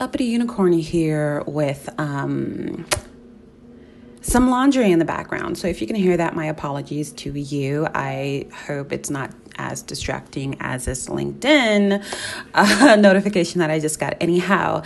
uppity unicorn here with um, some laundry in the background. So if you can hear that, my apologies to you. I hope it's not as distracting as this LinkedIn uh, notification that I just got. Anyhow,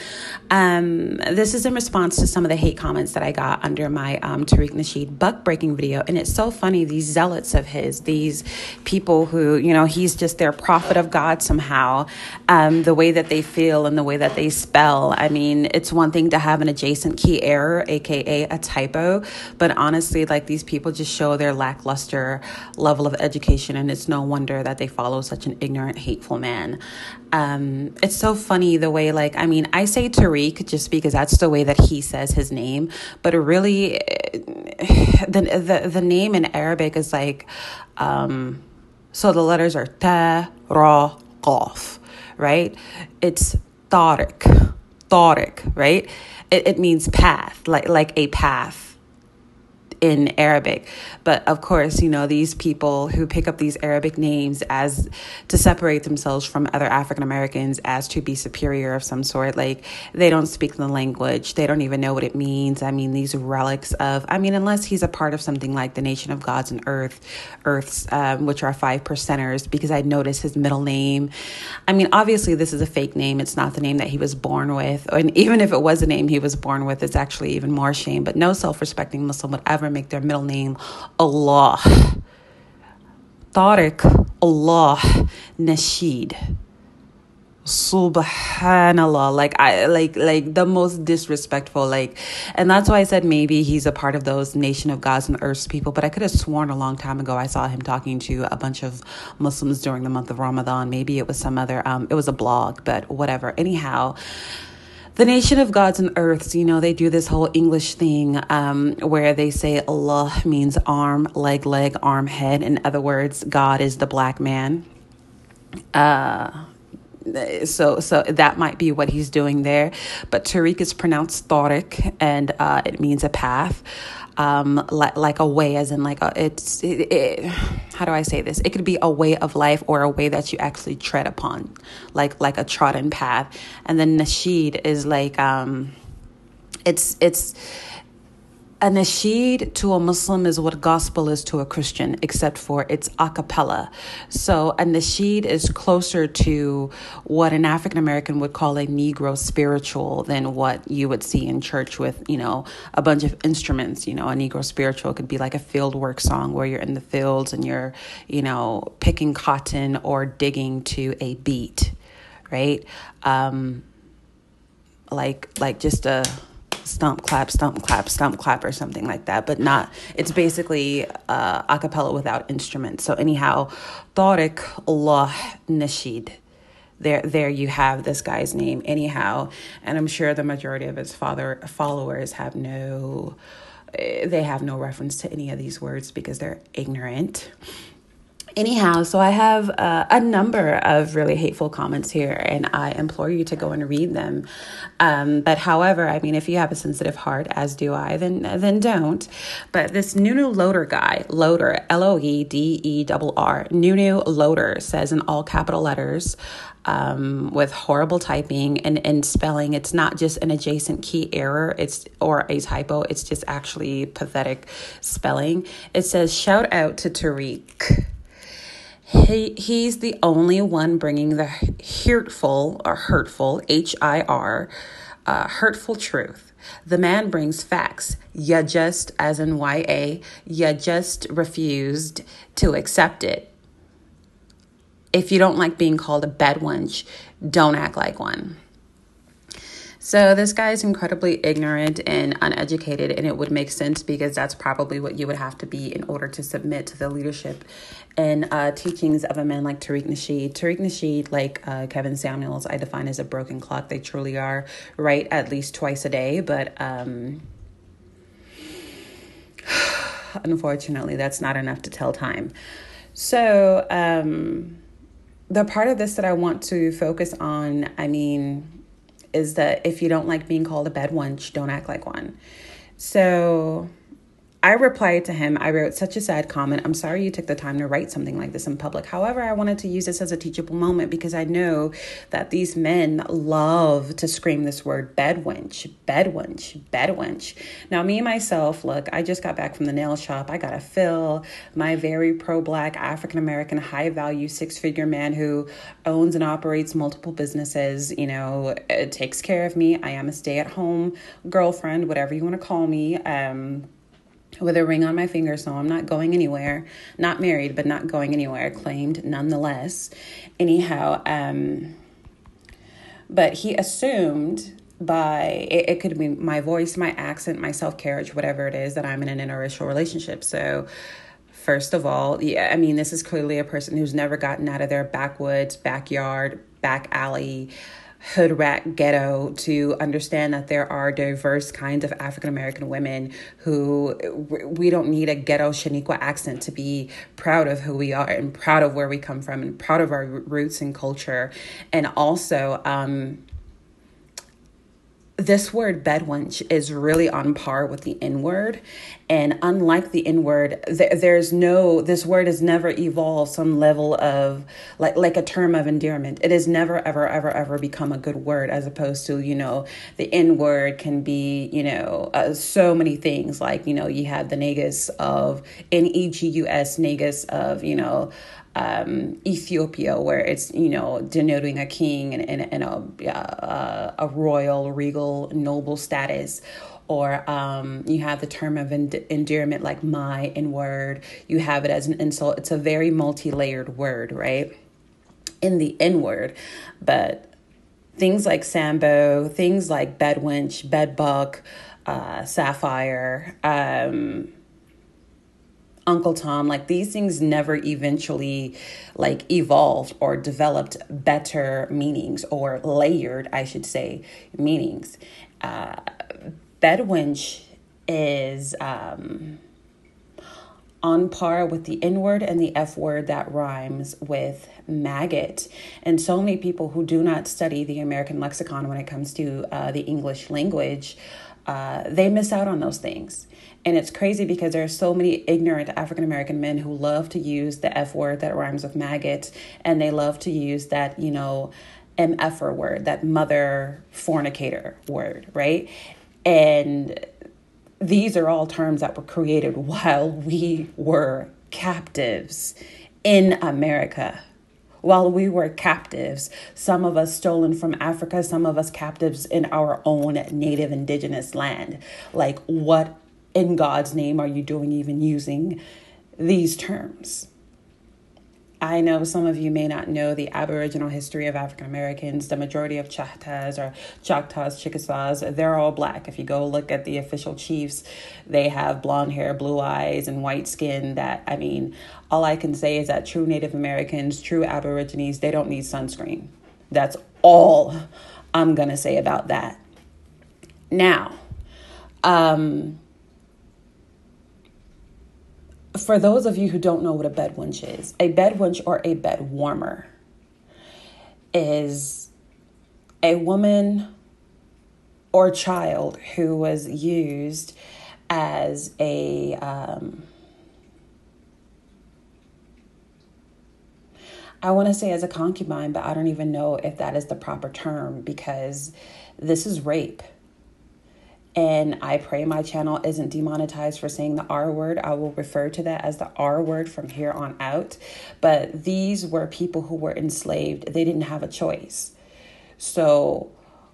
um, this is in response to some of the hate comments that I got under my um, Tariq Nasheed buck breaking video. And it's so funny, these zealots of his, these people who, you know, he's just their prophet of God somehow, um, the way that they feel and the way that they spell. I mean, it's one thing to have an adjacent key error, aka a typo, but honestly, like these people just show their lackluster level of education, and it's no wonder that they follow such an ignorant, hateful man. Um, it's so funny the way, like, I mean, I say Tariq just because that's the way that he says his name, but really, the the, the name in Arabic is like, um, so the letters are ta, ra, qaf, right? It's Tariq, Tariq, right? It, it means path, like like a path in Arabic. But of course, you know, these people who pick up these Arabic names as to separate themselves from other African Americans as to be superior of some sort, like they don't speak the language, they don't even know what it means. I mean, these relics of, I mean, unless he's a part of something like the Nation of Gods and Earth, Earths, um, which are five percenters, because I noticed his middle name. I mean, obviously, this is a fake name. It's not the name that he was born with. And even if it was a name he was born with, it's actually even more shame. But no self respecting Muslim would ever make their middle name Allah. Tariq Allah Nasheed. Subhanallah. Like I like like the most disrespectful, like and that's why I said maybe he's a part of those nation of gods and earths people, but I could have sworn a long time ago I saw him talking to a bunch of Muslims during the month of Ramadan. Maybe it was some other um it was a blog, but whatever. Anyhow, the nation of gods and earths, you know, they do this whole English thing um, where they say Allah means arm, leg, leg, arm, head. In other words, God is the black man. Uh, so so that might be what he's doing there. But Tariq is pronounced Tariq, and uh, it means a path um, like, like a way, as in like a, it's it, it, how do I say this? It could be a way of life or a way that you actually tread upon, like like a trodden path. And then nasheed is like um, it's it's a nasheed to a Muslim is what gospel is to a Christian, except for it's a cappella. So a nasheed is closer to what an African American would call a Negro spiritual than what you would see in church with, you know, a bunch of instruments. You know, a Negro spiritual could be like a field work song where you're in the fields and you're, you know, picking cotton or digging to a beat, right? Um, like like just a stump clap, stomp clap, stomp clap, or something like that, but not, it's basically uh, a cappella without instruments. So, anyhow, Tariq Allah Nasheed. There, there you have this guy's name, anyhow, and I'm sure the majority of his father followers have no, eh, they have no reference to any of these words because they're ignorant anyhow, so I have uh, a number of really hateful comments here, and I implore you to go and read them. Um, but however, I mean, if you have a sensitive heart, as do I, then then don't. But this Nunu Loader guy, Loader, L O E D E R R, Nunu Loader says in all capital letters. Um, with horrible typing and, and spelling. It's not just an adjacent key error, it's or a typo, it's just actually pathetic spelling. It says, Shout out to Tariq. He, he's the only one bringing the hurtful or hurtful, H I R, uh, hurtful truth. The man brings facts. You just, as in Y A, you just refused to accept it. If you don't like being called a bedwench, don't act like one. So this guy is incredibly ignorant and uneducated, and it would make sense because that's probably what you would have to be in order to submit to the leadership and uh, teachings of a man like Tariq Nasheed. Tariq Nasheed, like uh, Kevin Samuels, I define as a broken clock. They truly are right at least twice a day, but um, unfortunately, that's not enough to tell time. So, um, the part of this that I want to focus on, I mean, is that if you don't like being called a bed wench, don't act like one. So I replied to him, I wrote such a sad comment. I'm sorry you took the time to write something like this in public. However, I wanted to use this as a teachable moment because I know that these men love to scream this word bedwench, bedwench, bedwench. Now, me myself, look, I just got back from the nail shop. I got a fill my very pro black, African American, high value, six figure man who owns and operates multiple businesses, you know, takes care of me. I am a stay at home girlfriend, whatever you want to call me. Um, with a ring on my finger, so I'm not going anywhere. Not married, but not going anywhere. Claimed nonetheless. Anyhow, um, but he assumed by it, it could be my voice, my accent, my self carriage, whatever it is that I'm in an interracial relationship. So, first of all, yeah, I mean, this is clearly a person who's never gotten out of their backwoods, backyard, back alley hood rat ghetto to understand that there are diverse kinds of African American women who we don't need a ghetto Shaniqua accent to be proud of who we are and proud of where we come from and proud of our roots and culture. And also, um, this word bedwench is really on par with the N word. And unlike the N word, th- there's no, this word has never evolved some level of, like, like a term of endearment. It has never, ever, ever, ever become a good word as opposed to, you know, the N word can be, you know, uh, so many things. Like, you know, you have the negus of, N E G U S, negus of, you know, um, Ethiopia, where it's you know denoting a king and, and, and a, uh, a royal, regal, noble status. Or um, you have the term of endearment like my in word. You have it as an insult. It's a very multi layered word, right? In the N word. But things like Sambo, things like bedwench, bed buck, uh, sapphire, um, Uncle Tom, like these things never eventually like evolved or developed better meanings or layered, I should say, meanings. Uh, bedwench is um, on par with the N word and the F word that rhymes with maggot. And so many people who do not study the American lexicon when it comes to uh, the English language, uh, they miss out on those things. And it's crazy because there are so many ignorant African American men who love to use the F word that rhymes with maggot, and they love to use that, you know, MFer word, that mother fornicator word, right? And these are all terms that were created while we were captives in America. While we were captives, some of us stolen from Africa, some of us captives in our own native indigenous land. Like, what in God's name are you doing even using these terms? I know some of you may not know the Aboriginal history of African Americans. The majority of Choctaws or Choctaws, Chickasaws, they're all black. If you go look at the official chiefs, they have blonde hair, blue eyes, and white skin. That, I mean, all I can say is that true Native Americans, true Aborigines, they don't need sunscreen. That's all I'm going to say about that. Now, um, for those of you who don't know what a bed wench is, a bed wench or a bed warmer is a woman or child who was used as a um, I want to say as a concubine, but I don't even know if that is the proper term because this is rape. And I pray my channel isn't demonetized for saying the R word. I will refer to that as the R word from here on out. But these were people who were enslaved, they didn't have a choice. So,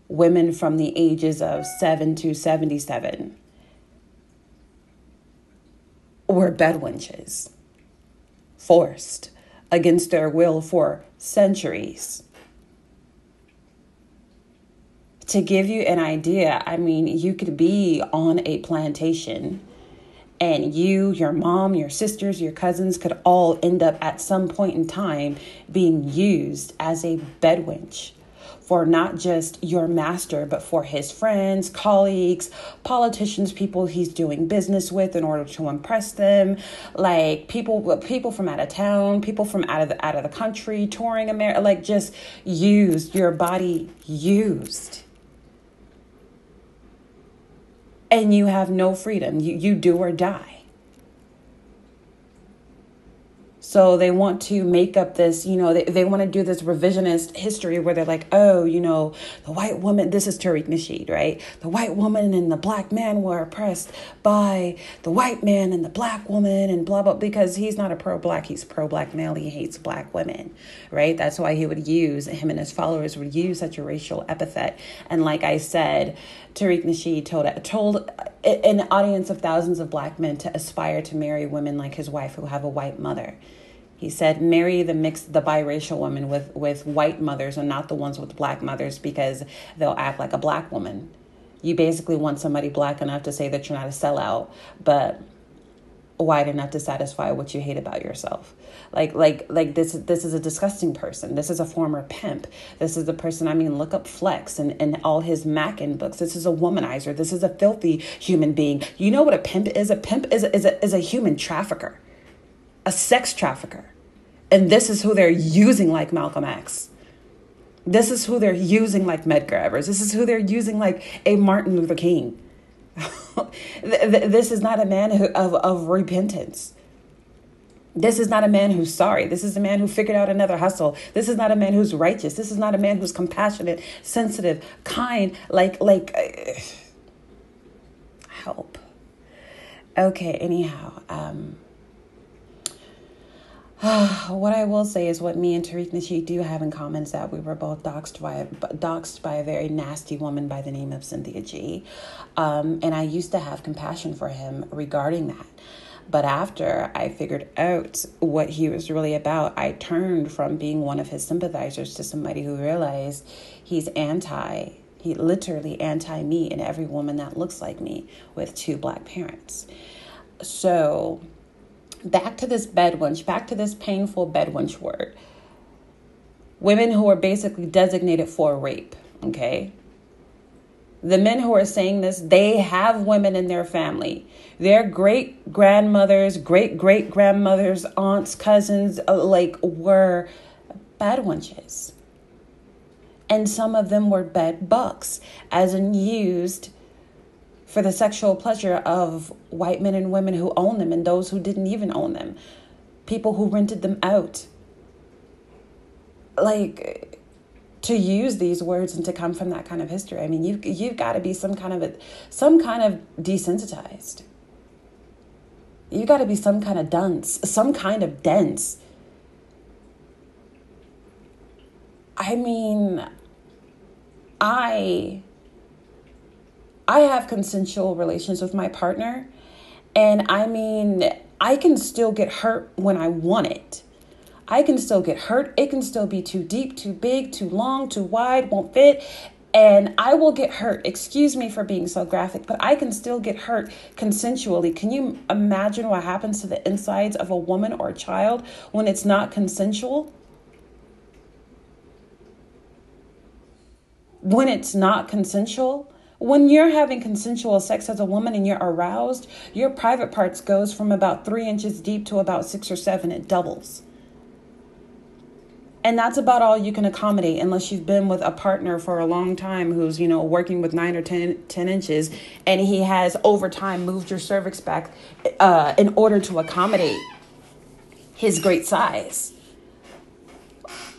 women from the ages of 7 to 77 were bedwenches, forced against their will for centuries to give you an idea, I mean, you could be on a plantation and you, your mom, your sisters, your cousins could all end up at some point in time being used as a bedwench for not just your master, but for his friends, colleagues, politicians, people he's doing business with in order to impress them, like people people from out of town, people from out of the out of the country, touring America, like just used, your body used and you have no freedom. You, you do or die. So they want to make up this, you know, they, they want to do this revisionist history where they're like, oh, you know, the white woman, this is Tariq Nasheed, right? The white woman and the black man were oppressed by the white man and the black woman and blah, blah, because he's not a pro black, he's pro black male. He hates black women, right? That's why he would use, him and his followers would use such a racial epithet. And like I said, Tariq Nasheed told, told an audience of thousands of black men to aspire to marry women like his wife who have a white mother. He said, marry the mixed, the biracial women with, with white mothers and not the ones with black mothers because they'll act like a black woman. You basically want somebody black enough to say that you're not a sellout, but white enough to satisfy what you hate about yourself. Like, like, like this, this is a disgusting person. This is a former pimp. This is the person, I mean, look up Flex and, and all his Mackin books. This is a womanizer. This is a filthy human being. You know what a pimp is? A pimp is a, is a, is a human trafficker, a sex trafficker and this is who they're using like Malcolm X. This is who they're using like Medgar Evers. This is who they're using like a Martin Luther King. this is not a man who, of, of repentance. This is not a man who's sorry. This is a man who figured out another hustle. This is not a man who's righteous. This is not a man who's compassionate, sensitive, kind, like, like, uh, help. Okay, anyhow, um, what I will say is what me and Tariq Nasheed do have in common is that we were both doxxed by, doxxed by a very nasty woman by the name of Cynthia G. Um, and I used to have compassion for him regarding that. But after I figured out what he was really about, I turned from being one of his sympathizers to somebody who realized he's anti, he literally anti me and every woman that looks like me with two black parents. So back to this bedwench, back to this painful bedwench word. Women who are basically designated for rape, okay? The men who are saying this, they have women in their family. Their great grandmothers, great great grandmothers, aunts, cousins, uh, like were bad wenches. And some of them were bed bucks, as in used for the sexual pleasure of white men and women who own them and those who didn't even own them, people who rented them out. Like to use these words and to come from that kind of history. I mean, you you've got to be some kind of a, some kind of desensitized. You got to be some kind of dunce, some kind of dense. I mean, I I have consensual relations with my partner. And I mean, I can still get hurt when I want it. I can still get hurt. It can still be too deep, too big, too long, too wide, won't fit. And I will get hurt. Excuse me for being so graphic, but I can still get hurt consensually. Can you imagine what happens to the insides of a woman or a child when it's not consensual? When it's not consensual? When you're having consensual sex as a woman and you're aroused, your private parts goes from about three inches deep to about six or seven. It doubles. And that's about all you can accommodate unless you've been with a partner for a long time who's, you know, working with nine or ten, 10 inches and he has over time moved your cervix back uh, in order to accommodate his great size.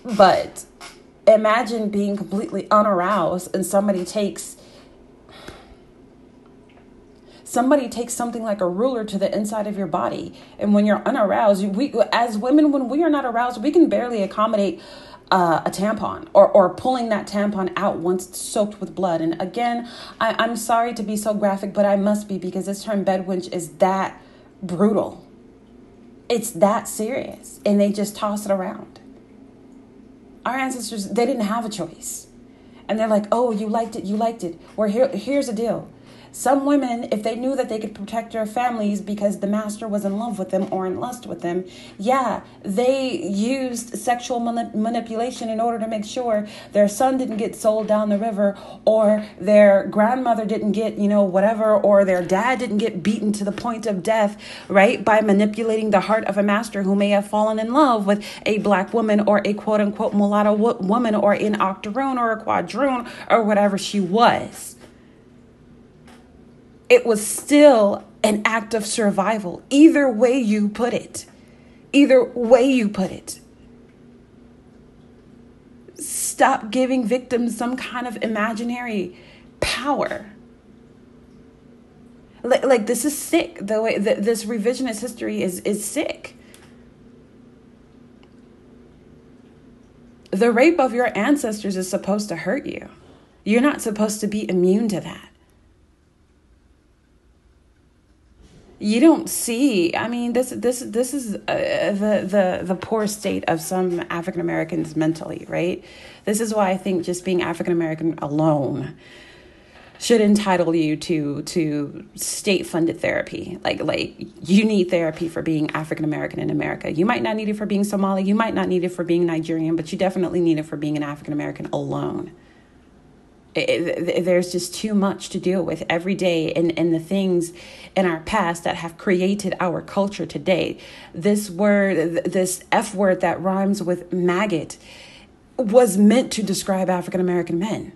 But imagine being completely unaroused and somebody takes somebody takes something like a ruler to the inside of your body and when you're unaroused we as women when we are not aroused we can barely accommodate uh, a tampon or, or pulling that tampon out once soaked with blood. And again, I, I'm sorry to be so graphic, but I must be because this term bedwench is that brutal. It's that serious. And they just toss it around. Our ancestors, they didn't have a choice. And they're like, oh, you liked it, you liked it. Well, here, here's the deal some women, if they knew that they could protect their families because the master was in love with them or in lust with them, yeah, they used sexual manip- manipulation in order to make sure their son didn't get sold down the river or their grandmother didn't get, you know, whatever, or their dad didn't get beaten to the point of death, right? By manipulating the heart of a master who may have fallen in love with a black woman or a quote unquote mulatto woman or an octoroon or a quadroon or whatever she was it was still an act of survival. Either way you put it. Either way you put it. Stop giving victims some kind of imaginary power. Like, like this is sick. The way that this revisionist history is is sick. The rape of your ancestors is supposed to hurt you. You're not supposed to be immune to that. You don't see i mean this this this is uh, the the the poor state of some african americans mentally right? This is why i think just being african american alone should entitle you to to state funded therapy. Like like you need therapy for being african american in america. You might not need it for being somali. You might not need it for being nigerian but you definitely need it for being an african american alone it, there's just too much to deal with every day and, and the things in our past that have created our culture today. This word, this F word that rhymes with maggot, was meant to describe African American men.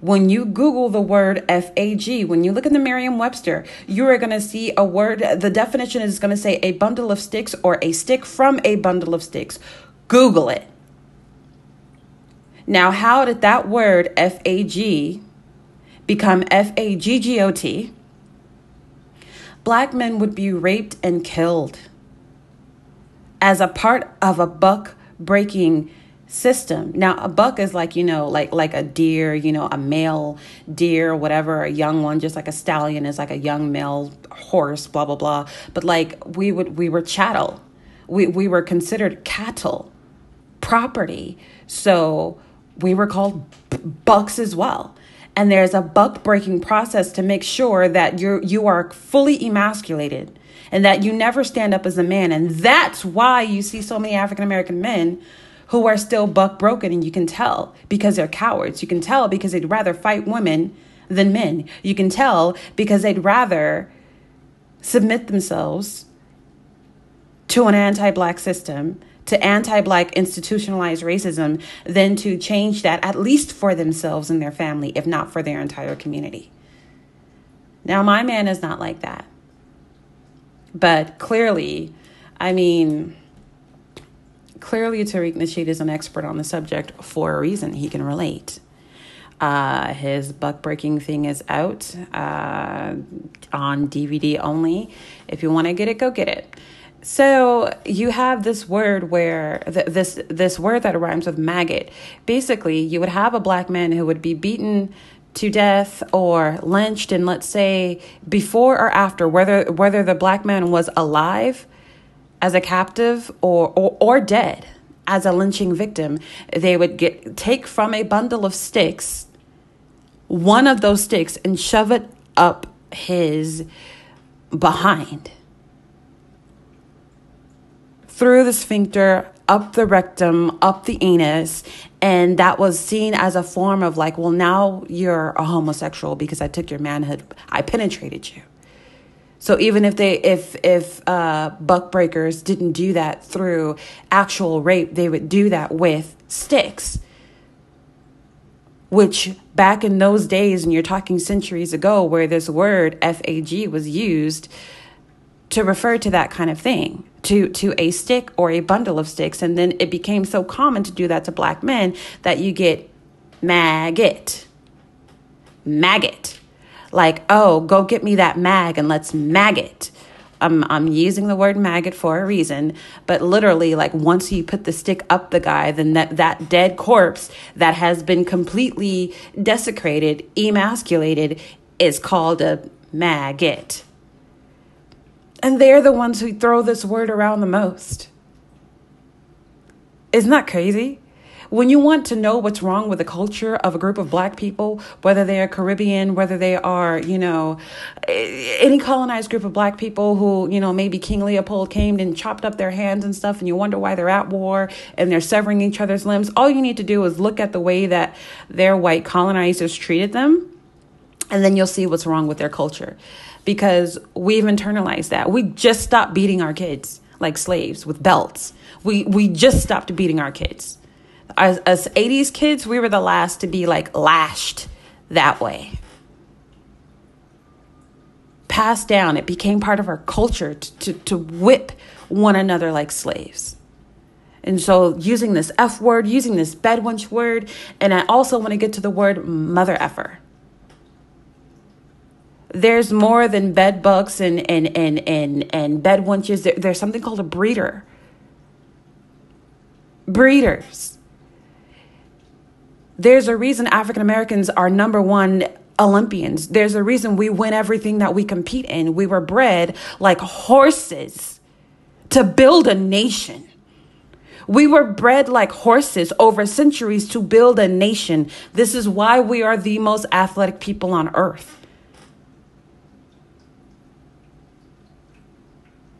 When you Google the word FAG, when you look in the Merriam Webster, you are going to see a word, the definition is going to say a bundle of sticks or a stick from a bundle of sticks. Google it. Now, how did that word FAG become FAGGOT? Black men would be raped and killed as a part of a buck breaking system. Now, a buck is like, you know, like like a deer, you know, a male deer, whatever, a young one, just like a stallion is like a young male horse, blah blah blah. But like we would we were chattel. We we were considered cattle, property. So we were called bucks as well. And there's a buck breaking process to make sure that you're you are fully emasculated and that you never stand up as a man. And that's why you see so many african american men who are still buck broken and you can tell because they're cowards. You can tell because they'd rather fight women than men. You can tell because they'd rather submit themselves to an anti-black system to anti black institutionalized racism than to change that, at least for themselves and their family, if not for their entire community. Now, my man is not like that. But clearly, I mean, clearly Tariq Nasheed is an expert on the subject for a reason. He can relate. Uh, his buck breaking thing is out uh, on DVD only. If you want to get it, go get it. So you have this word where th- this this word that rhymes with maggot. Basically, you would have a black man who would be beaten to death or lynched and let's say before or after whether whether the black man was alive as a captive or or, or dead as a lynching victim they would get take from a bundle of sticks one of those sticks and shove it up his behind through the sphincter, up the rectum, up the anus. And that was seen as a form of like, well, now you're a homosexual because I took your manhood, I penetrated you. So even if they if if uh, buck breakers didn't do that through actual rape, they would do that with sticks. Which back in those days, and you're talking centuries ago, where this word FAG was used to refer to that kind of thing to to a stick or a bundle of sticks. And then it became so common to do that to black men that you get maggot. Maggot. Like oh go get me that mag and let's maggot. I'm, I'm using the word maggot for a reason, but literally, like once you put the stick up the guy, then that, that dead corpse that has been completely desecrated, emasculated, is called a maggot. And they're the ones who throw this word around the most. Isn't that crazy? When you want to know what's wrong with the culture of a group of black people, whether they are Caribbean, whether they are, you know, any colonized group of black people who, you know, maybe King Leopold came and chopped up their hands and stuff, and you wonder why they're at war and they're severing each other's limbs, all you need to do is look at the way that their white colonizers treated them, and then you'll see what's wrong with their culture because we've internalized that. We just stopped beating our kids like slaves with belts. We we just stopped beating our kids. As, as 80s kids, we were the last to be like lashed that way. passed down. It became part of our culture to, to, to whip one another like slaves. And so, using this F word, using this bedwench word, and I also want to get to the word mother effer. There's more than bed bucks and and and and and bed wenches. There, there's something called a breeder. Breeders. There's a reason African Americans are number one Olympians. There's a reason we win everything that we compete in. We were bred like horses to build a nation. We were bred like horses over centuries to build a nation. This is why we are the most athletic people on earth.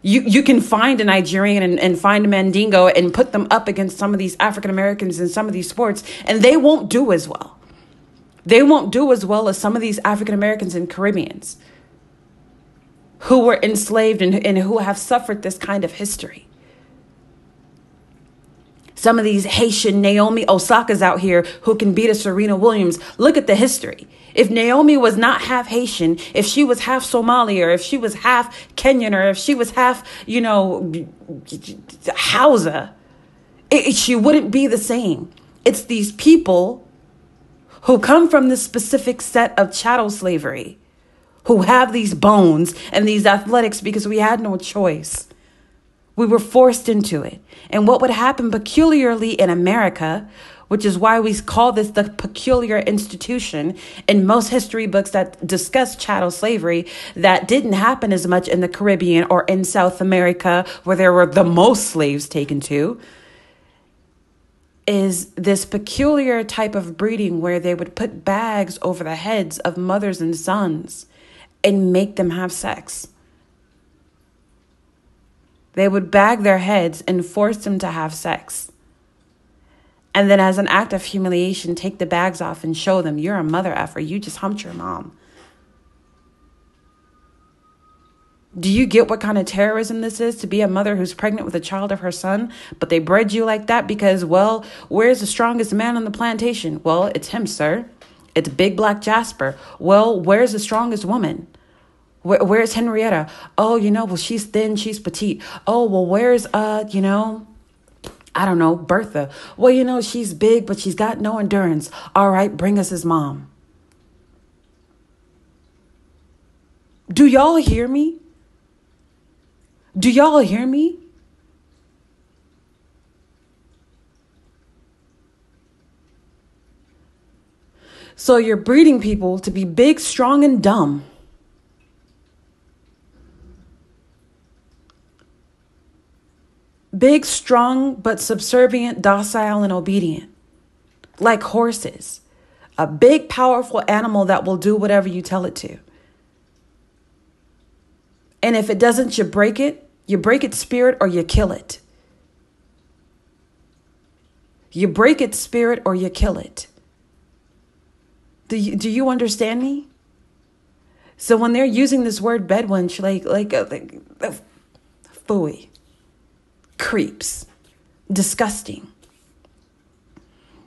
You, you can find a Nigerian and, and find a Mandingo and put them up against some of these African Americans in some of these sports, and they won't do as well. They won't do as well as some of these African Americans and Caribbeans who were enslaved and, and who have suffered this kind of history. Some of these Haitian Naomi Osaka's out here who can beat a Serena Williams. Look at the history. If Naomi was not half Haitian, if she was half Somali, or if she was half Kenyan, or if she was half, you know, Hausa, it, she wouldn't be the same. It's these people who come from this specific set of chattel slavery, who have these bones and these athletics because we had no choice. We were forced into it. And what would happen peculiarly in America, which is why we call this the peculiar institution in most history books that discuss chattel slavery, that didn't happen as much in the Caribbean or in South America, where there were the most slaves taken to is this peculiar type of breeding where they would put bags over the heads of mothers and sons and make them have sex. They would bag their heads and force them to have sex. And then, as an act of humiliation, take the bags off and show them you're a mother effer. You just humped your mom. Do you get what kind of terrorism this is to be a mother who's pregnant with a child of her son, but they bred you like that because, well, where's the strongest man on the plantation? Well, it's him, sir. It's Big Black Jasper. Well, where's the strongest woman? Where, where's Henrietta? Oh, you know, well, she's thin, she's petite. Oh, well, where's, uh, you know, I don't know, Bertha? Well, you know, she's big, but she's got no endurance. All right, bring us his mom. Do y'all hear me? Do y'all hear me? So you're breeding people to be big, strong, and dumb. Big, strong, but subservient, docile, and obedient. Like horses. A big, powerful animal that will do whatever you tell it to. And if it doesn't, you break it you break its spirit or you kill it. You break its spirit or you kill it. Do you, do you understand me? So when they're using this word bedwench, like like, uh, like uh, creeps, disgusting.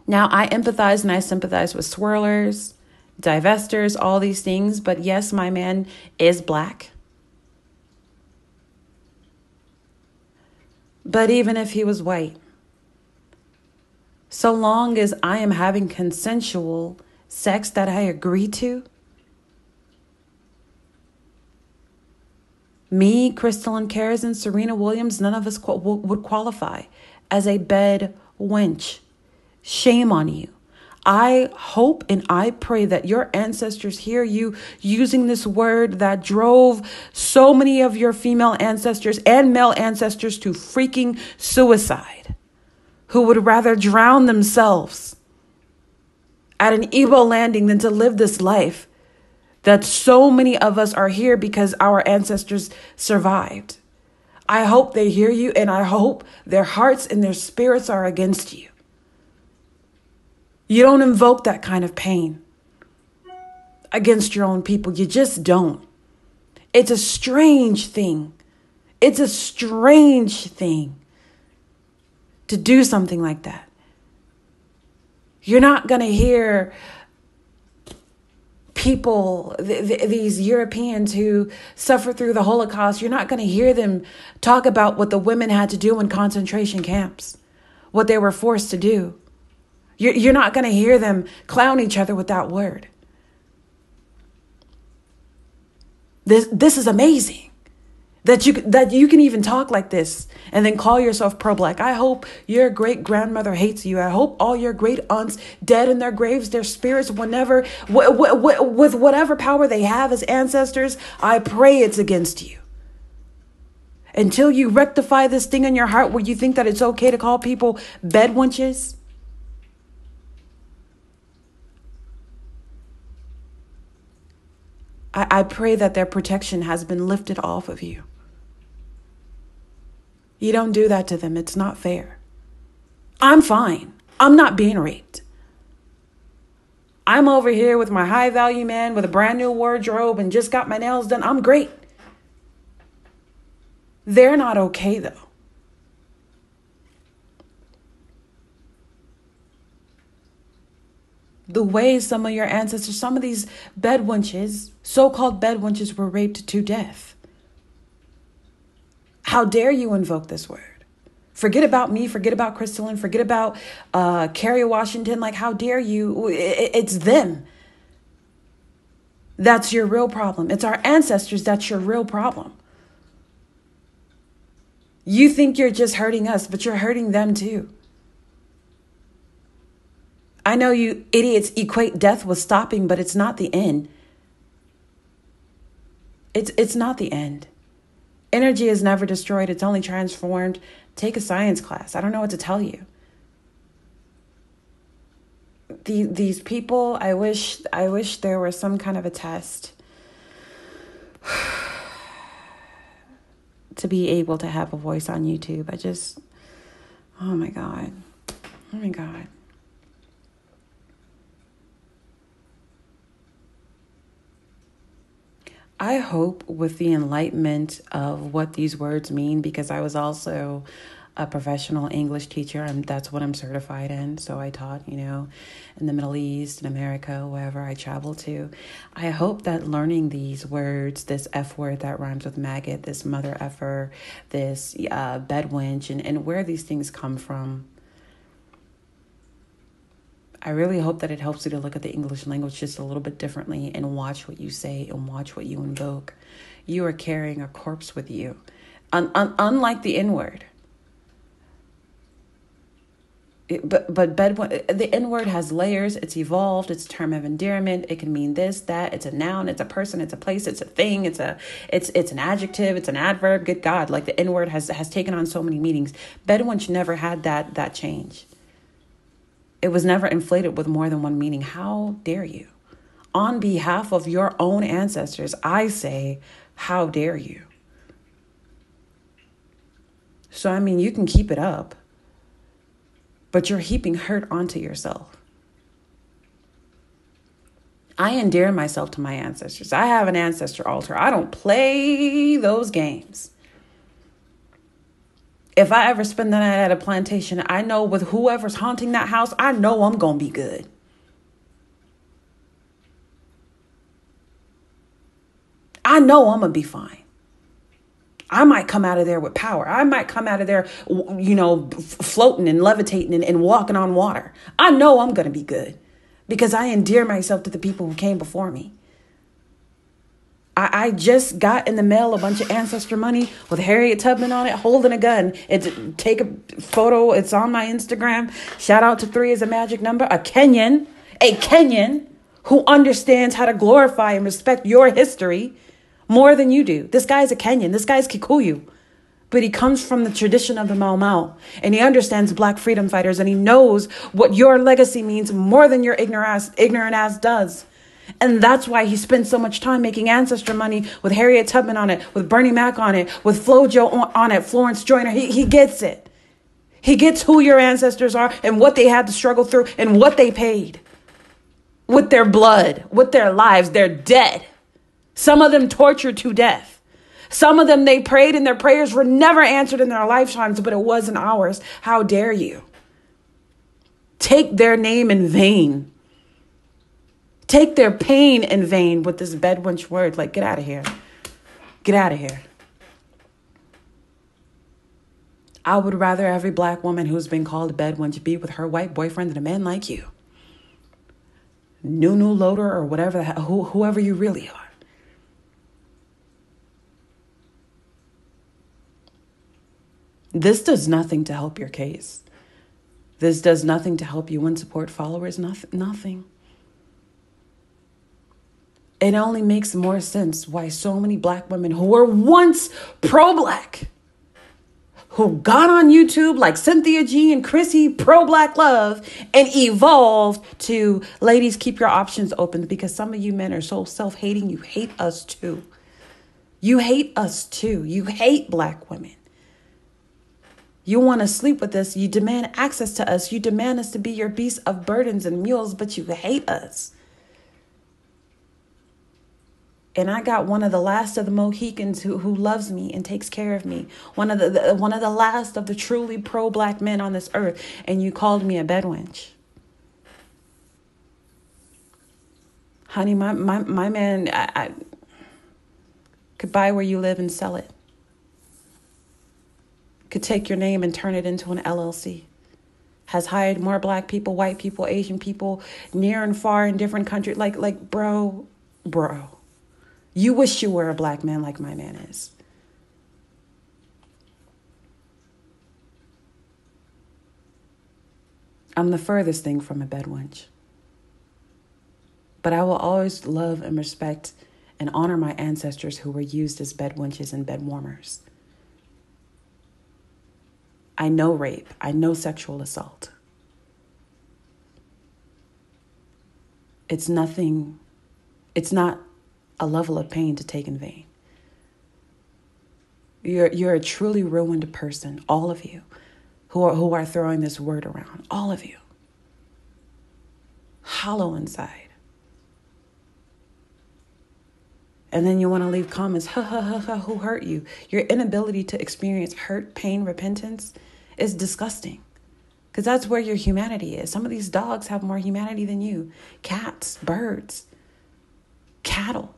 Now I empathize and I sympathize with swirlers, divestors, all these things, but yes, my man is black. But even if he was white, so long as I am having consensual sex that I agree to, me, Crystalline Cares, and Serena Williams, none of us would qualify as a bed wench. Shame on you. I hope and I pray that your ancestors hear you using this word that drove so many of your female ancestors and male ancestors to freaking suicide, who would rather drown themselves at an Igbo landing than to live this life. That so many of us are here because our ancestors survived. I hope they hear you and I hope their hearts and their spirits are against you. You don't invoke that kind of pain against your own people. You just don't. It's a strange thing. It's a strange thing to do something like that. You're not going to hear people, th- th- these Europeans who suffered through the Holocaust, you're not going to hear them talk about what the women had to do in concentration camps, what they were forced to do. You're, you're not going to hear them clown each other with that word. This, this is amazing that you that you can even talk like this and then call yourself pro-black. I hope your great grandmother hates you. I hope all your great aunts dead in their graves their spirits whenever with whatever power they have as ancestors i pray it's against you. Until you rectify this thing in your heart where you think that it's okay to call people bed wenches. I, I pray that their protection has been lifted off of you. You don't do that to them. It's not fair. I'm fine. I'm not being raped. I'm over here with my high value man with a brand new wardrobe and just got my nails done. I'm great. They're not okay though. the way some of your ancestors, some of these bed wenches, so called bed wenches, were raped to death. How dare you invoke this word? Forget about me, forget about Crystalline, forget about uh, Kerry Washington. Like, how dare you? It's them. That's your real problem. It's our ancestors that's your real problem. You think you're just hurting us, but you're hurting them too. I know you idiots equate death with stopping, but it's not the end. It's it's not the end. Energy is never destroyed, it's only transformed. Take a science class. I don't know what to tell you. The, these people, I wish I wish there was some kind of a test to be able to have a voice on YouTube. I just oh my god. Oh my god. I hope with the enlightenment of what these words mean, because I was also a professional English teacher, and that's what I'm certified in. So I taught, you know, in the Middle East, in America, wherever I traveled to. I hope that learning these words, this F word that rhymes with maggot, this mother effer, this uh, bedwench, and, and where these things come from, I really hope that it helps you to look at the English language just a little bit differently and watch what you say and watch what you invoke. You are carrying a corpse with you, un- un- unlike the N word. But but bed the N word has layers. It's evolved. It's a term of endearment. It can mean this, that. It's a noun. It's a person. It's a place. It's a thing. It's a it's it's an adjective. It's an adverb. Good God, like the N word has has taken on so many meanings. Bedwench never had that that change. It was never inflated with more than one meaning. How dare you? On behalf of your own ancestors, I say, how dare you? So, I mean, you can keep it up, but you're heaping hurt onto yourself. I endear myself to my ancestors. I have an ancestor altar. I don't play those games if I ever spend the night at a plantation, I know with whoever's haunting that house, I know I'm going to be good. I know I'm going to be fine. I might come out of there with power. I might come out of there, you know, floating and levitating and, and walking on water. I know I'm going to be good because I endear myself to the people who came before me. I, I just got in the mail a bunch of ancestor money with Harriet Tubman on it, holding a gun. It's take a photo. It's on my Instagram. Shout out to three is a magic number. A Kenyan, a Kenyan who understands how to glorify and respect your history more than you do. This guy's a Kenyan. This guy's Kikuyu. But he comes from the tradition of the Mau Mau and he understands black freedom fighters and he knows what your legacy means more than your ignorant ass, ignorant ass does. And that's why he spends so much time making ancestor money with Harriet Tubman on it, with Bernie Mac on it, with FloJo on it, Florence Joyner. He, he gets it. He gets who your ancestors are and what they had to struggle through and what they paid with their blood, with their lives. They're dead. Some of them tortured to death. Some of them they prayed and their prayers were never answered in their lifetimes, but it was in ours. How dare you? Take their name in vain take their pain in vain with this bedwench word. Like, get out of here. Get out of here. I would rather every black woman who's been called a bedwench be with her white boyfriend than a man like you. Nunu loader or whatever, who, whoever you really are. This does nothing to help your case. This does nothing to help you win support followers. Nothing. Nothing. It only makes more sense why so many black women who were once pro black, who got on YouTube like Cynthia G and Chrissy pro black love and evolved to ladies, keep your options open because some of you men are so self hating, you hate us too. You hate us too. You hate black women. You want to sleep with us. You demand access to us. You demand us to be your beasts of burdens and mules, but you hate us. And I got one of the last of the Mohicans who, who loves me and takes care of me. One of the, the one of the last of the truly pro black men on this earth. And you called me a bedwench. Honey, my, my, my man I, I could buy where you live and sell it could take your name and turn it into an LLC. Has hired more black people, white people, Asian people, near and far in different countries. Like, like, bro, bro. You wish you were a black man like my man is. I'm the furthest thing from a bedwench. But I will always love and respect and honor my ancestors who were used as bedwenches and bed warmers. I know rape, I know sexual assault. It's nothing, it's not a level of pain to take in vain. You're, you're a truly ruined person, all of you who are, who are throwing this word around, all of you. Hollow inside. And then you want to leave comments, ha ha ha ha, who hurt you? Your inability to experience hurt, pain, repentance is disgusting. Because that's where your humanity is. Some of these dogs have more humanity than you cats, birds, cattle.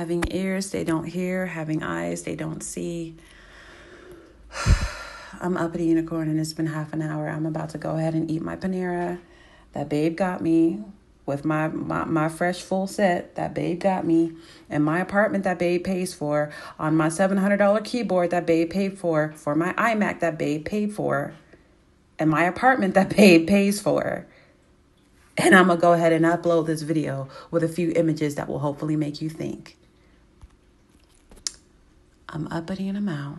Having ears, they don't hear. Having eyes, they don't see. I'm Uppity Unicorn and it's been half an hour. I'm about to go ahead and eat my Panera. That babe got me with my, my my fresh full set that babe got me and my apartment that babe pays for on my $700 keyboard that babe paid for for my iMac that babe paid for and my apartment that babe pays for and I'm going to go ahead and upload this video with a few images that will hopefully make you think I'm uppity and I'm out